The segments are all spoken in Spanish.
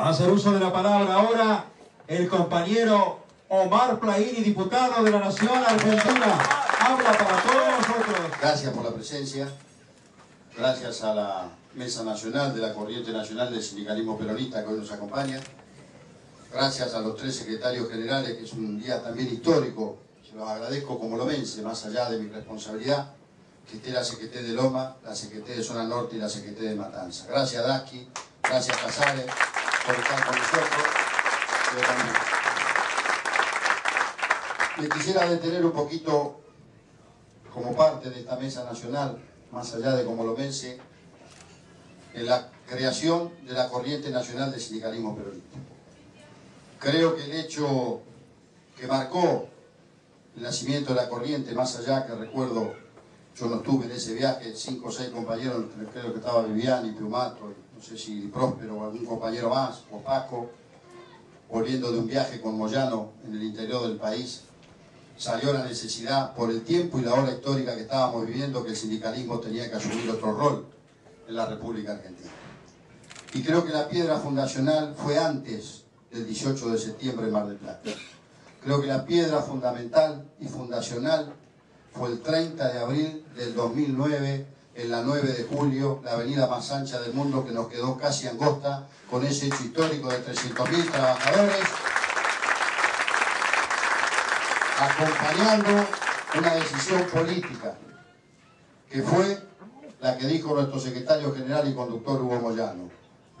Va a hacer uso de la palabra ahora el compañero Omar Plaini, diputado de la Nación Argentina. Habla para todos nosotros. Gracias por la presencia. Gracias a la Mesa Nacional de la Corriente Nacional del Sindicalismo Peronista que hoy nos acompaña. Gracias a los tres secretarios generales, que es un día también histórico. Se los agradezco como lo vence, más allá de mi responsabilidad, que esté la Secretaría de Loma, la Secretaría de Zona Norte y la Secretaría de Matanza. Gracias Daski, gracias Casares por estar con nosotros. Yo también. Me quisiera detener un poquito como parte de esta mesa nacional, más allá de como lo vence, en la creación de la corriente nacional del sindicalismo peronista. Creo que el hecho que marcó el nacimiento de la corriente, más allá que recuerdo, yo no estuve en ese viaje, cinco o seis compañeros, creo que estaba Viviani, Piumato, no sé si Próspero o algún compañero más, o Paco, volviendo de un viaje con Moyano en el interior del país, salió la necesidad, por el tiempo y la hora histórica que estábamos viviendo, que el sindicalismo tenía que asumir otro rol en la República Argentina. Y creo que la piedra fundacional fue antes del 18 de septiembre en Mar del Plata. Creo que la piedra fundamental y fundacional fue el 30 de abril del 2009, en la 9 de julio, la avenida más ancha del mundo que nos quedó casi angosta, con ese hecho histórico de 300.000 trabajadores acompañando una decisión política que fue la que dijo nuestro secretario general y conductor Hugo Moyano.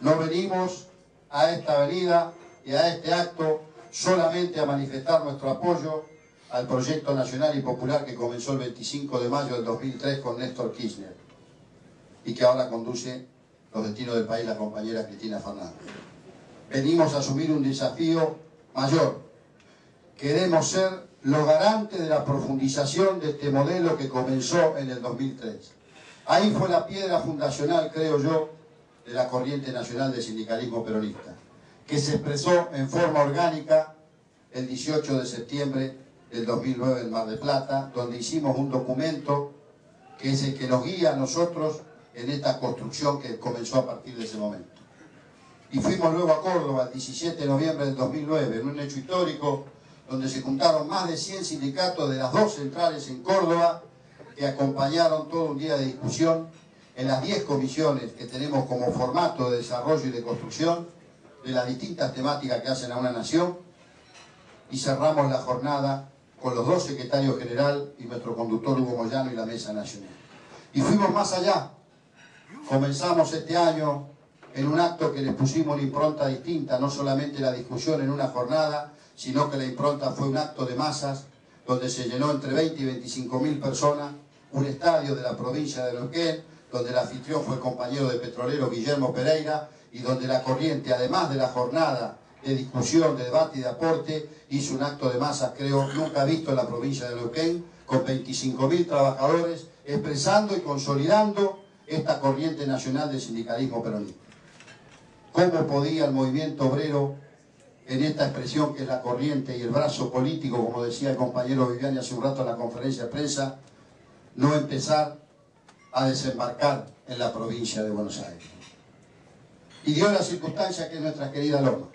No venimos a esta avenida y a este acto solamente a manifestar nuestro apoyo al proyecto nacional y popular que comenzó el 25 de mayo del 2003 con Néstor Kirchner y que ahora conduce los destinos del país la compañera Cristina Fernández. Venimos a asumir un desafío mayor. Queremos ser los garantes de la profundización de este modelo que comenzó en el 2003. Ahí fue la piedra fundacional, creo yo, de la corriente nacional del sindicalismo peronista, que se expresó en forma orgánica el 18 de septiembre del 2009 en Mar de Plata, donde hicimos un documento que es el que nos guía a nosotros en esta construcción que comenzó a partir de ese momento. Y fuimos luego a Córdoba el 17 de noviembre del 2009, en un hecho histórico donde se juntaron más de 100 sindicatos de las dos centrales en Córdoba, que acompañaron todo un día de discusión en las 10 comisiones que tenemos como formato de desarrollo y de construcción de las distintas temáticas que hacen a una nación, y cerramos la jornada con los dos secretarios general y nuestro conductor Hugo Moyano y la Mesa Nacional. Y fuimos más allá. Comenzamos este año en un acto que les pusimos una impronta distinta, no solamente la discusión en una jornada, sino que la impronta fue un acto de masas donde se llenó entre 20 y 25 mil personas, un estadio de la provincia de Neuquén, donde el anfitrión fue el compañero de petrolero Guillermo Pereira y donde la corriente, además de la jornada de discusión, de debate y de aporte, hizo un acto de masas, creo, nunca visto en la provincia de Neuquén, con 25 mil trabajadores, expresando y consolidando esta corriente nacional del sindicalismo peronista. ¿Cómo podía el movimiento obrero en esta expresión que es la corriente y el brazo político, como decía el compañero Viviani hace un rato en la conferencia de prensa, no empezar a desembarcar en la provincia de Buenos Aires. Y dio la circunstancia que es nuestra querida Loma,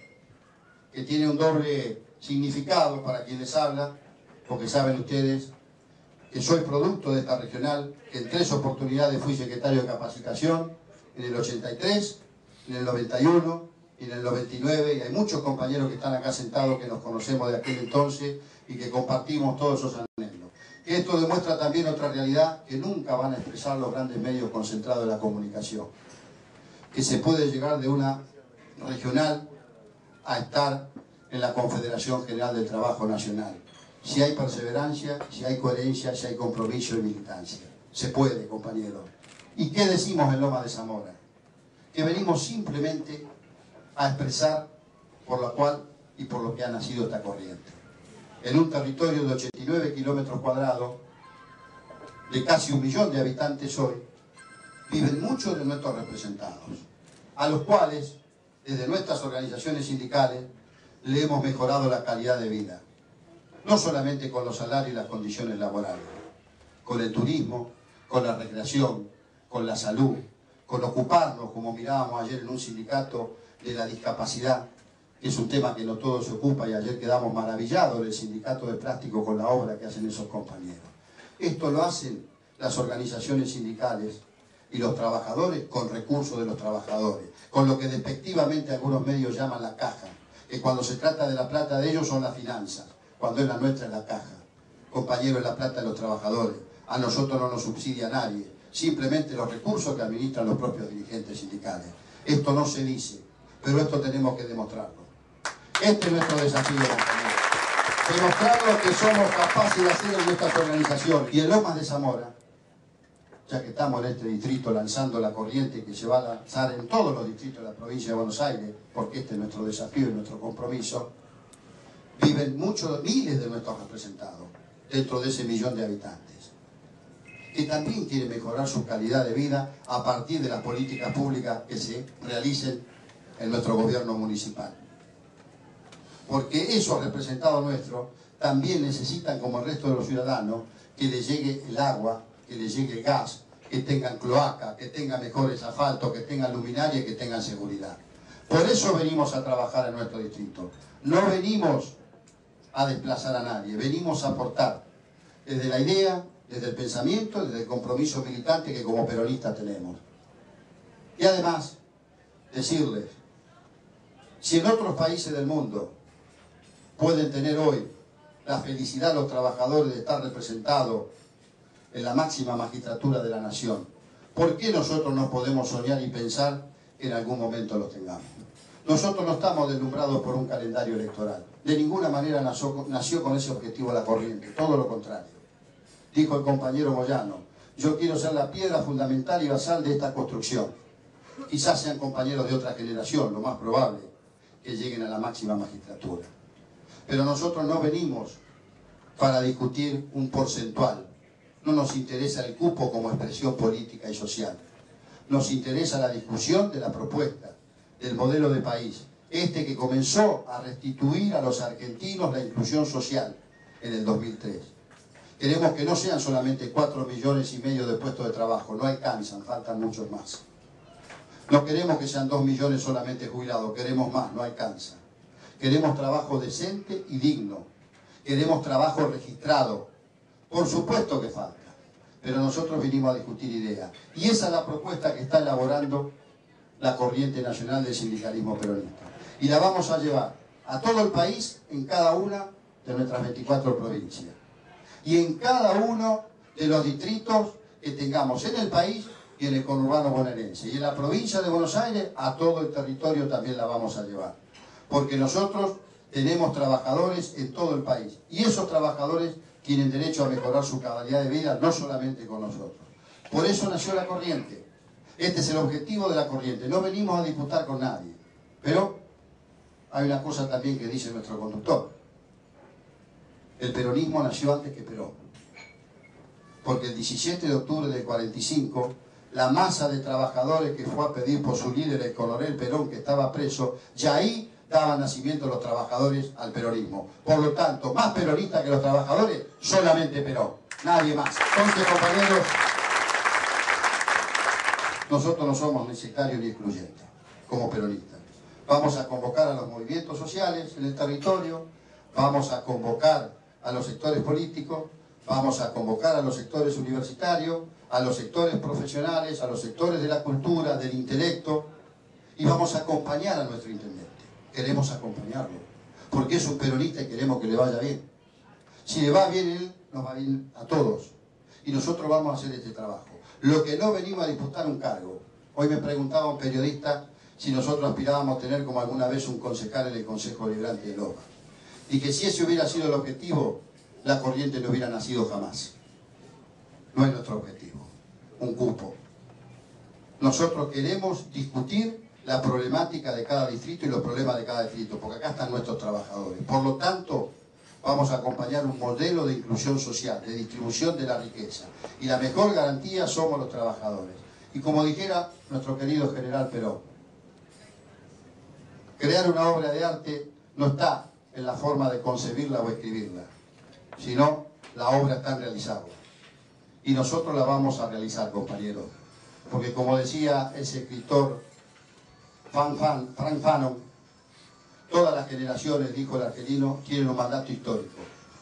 que tiene un doble significado para quienes hablan, porque saben ustedes que soy producto de esta regional, que en tres oportunidades fui secretario de capacitación, en el 83, en el 91 y en el 99, y hay muchos compañeros que están acá sentados que nos conocemos de aquel entonces y que compartimos todos esos anhelos. Esto demuestra también otra realidad que nunca van a expresar los grandes medios concentrados de la comunicación, que se puede llegar de una regional a estar en la Confederación General del Trabajo Nacional. Si hay perseverancia, si hay coherencia, si hay compromiso y militancia. Se puede, compañeros. ¿Y qué decimos en Loma de Zamora? Que venimos simplemente a expresar por la cual y por lo que ha nacido esta corriente. En un territorio de 89 kilómetros cuadrados, de casi un millón de habitantes hoy, viven muchos de nuestros representados, a los cuales, desde nuestras organizaciones sindicales, le hemos mejorado la calidad de vida. No solamente con los salarios y las condiciones laborales, con el turismo, con la recreación, con la salud, con ocuparnos, como mirábamos ayer en un sindicato, de la discapacidad, que es un tema que no todos se ocupa y ayer quedamos maravillados del sindicato de plástico con la obra que hacen esos compañeros. Esto lo hacen las organizaciones sindicales y los trabajadores con recursos de los trabajadores, con lo que despectivamente algunos medios llaman la caja, que cuando se trata de la plata de ellos son las finanzas, cuando es la nuestra es la caja. Compañero, es la plata de los trabajadores. A nosotros no nos subsidia nadie, simplemente los recursos que administran los propios dirigentes sindicales. Esto no se dice, pero esto tenemos que demostrarlo. Este es nuestro desafío, compañeros. Demostrar que somos capaces de hacer en nuestras organizaciones. Y en Lomas de Zamora, ya que estamos en este distrito lanzando la corriente que se va a lanzar en todos los distritos de la provincia de Buenos Aires, porque este es nuestro desafío y nuestro compromiso, viven muchos, miles de nuestros representados dentro de ese millón de habitantes, que también quieren mejorar su calidad de vida a partir de las políticas públicas que se realicen en nuestro gobierno municipal. Porque esos representados nuestros también necesitan, como el resto de los ciudadanos, que les llegue el agua, que les llegue el gas, que tengan cloaca, que tengan mejores asfaltos, que tengan luminaria que tengan seguridad. Por eso venimos a trabajar en nuestro distrito. No venimos a desplazar a nadie, venimos a aportar desde la idea, desde el pensamiento, desde el compromiso militante que como peronistas tenemos. Y además, decirles, si en otros países del mundo pueden tener hoy la felicidad de los trabajadores de estar representados en la máxima magistratura de la nación. ¿Por qué nosotros no podemos soñar y pensar que en algún momento lo tengamos? Nosotros no estamos deslumbrados por un calendario electoral. De ninguna manera nació, con ese objetivo la corriente, todo lo contrario. Dijo el compañero Moyano, yo quiero ser la piedra fundamental y basal de esta construcción. Quizás sean compañeros de otra generación, lo más probable, que lleguen a la máxima magistratura. Pero nosotros no venimos para discutir un porcentual, no nos interesa el cupo como expresión política y social. Nos interesa la discusión de la propuesta, del modelo de país. Este que comenzó a restituir a los argentinos la inclusión social en el 2003. Queremos que no sean solamente 4 millones y medio de puestos de trabajo, no alcanzan, faltan muchos más. No queremos que sean 2 millones solamente jubilados, queremos más, no alcanza. Queremos trabajo decente y digno. Queremos trabajo registrado, por supuesto que falta, pero nosotros vinimos a discutir ideas. Y esa es la propuesta que está elaborando la corriente nacional del sindicalismo peronista. Y la vamos a llevar a todo el país en cada una de nuestras 24 provincias. Y en cada uno de los distritos que tengamos en el país y en el conurbano bonaerense. Y en la provincia de Buenos Aires, a todo el territorio también la vamos a llevar. Porque nosotros tenemos trabajadores en todo el país. Y esos trabajadores tienen derecho a mejorar su calidad de vida, no solamente con nosotros. Por eso nació la corriente. Este es el objetivo de la corriente. No venimos a disputar con nadie. Pero hay una cosa también que dice nuestro conductor. El peronismo nació antes que Perón. Porque el 17 de octubre del 45, la masa de trabajadores que fue a pedir por su líder, el coronel Perón, que estaba preso, ya ahí daba nacimiento los trabajadores al peronismo. Por lo tanto, más peronistas que los trabajadores, solamente Perón, nadie más. Entonces, compañeros, nosotros no somos ni sectarios ni excluyentes, como peronistas. Vamos a convocar a los movimientos sociales en el territorio, vamos a convocar a los sectores políticos, vamos a convocar a los sectores universitarios, a los sectores profesionales, a los sectores de la cultura, del intelecto, y vamos a acompañar a nuestro intendente queremos acompañarlo, porque es un peronista y queremos que le vaya bien. Si le va bien él, nos va bien a todos. Y nosotros vamos a hacer este trabajo. Lo que no venimos a disputar un cargo. Hoy me preguntaba un periodista si nosotros aspirábamos a tener como alguna vez un concejal en el Consejo Liberante de Loma. Y que si ese hubiera sido el objetivo, la corriente no hubiera nacido jamás. No es nuestro objetivo, un cupo. Nosotros queremos discutir la problemática de cada distrito y los problemas de cada distrito, porque acá están nuestros trabajadores. Por lo tanto, vamos a acompañar un modelo de inclusión social, de distribución de la riqueza. Y la mejor garantía somos los trabajadores. Y como dijera nuestro querido general Perón, crear una obra de arte no está en la forma de concebirla o escribirla, sino la obra está en realizarla. Y nosotros la vamos a realizar, compañeros. Porque como decía ese escritor Frank Fanon, todas las generaciones, dijo el argelino, quieren un mandato histórico.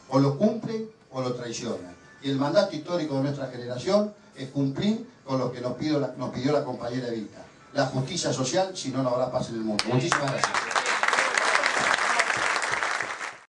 O lo cumplen o lo traicionan. Y el mandato histórico de nuestra generación es cumplir con lo que nos pidió la, nos pidió la compañera Evita. La justicia social, si no, no habrá paz en el mundo. Muchísimas gracias.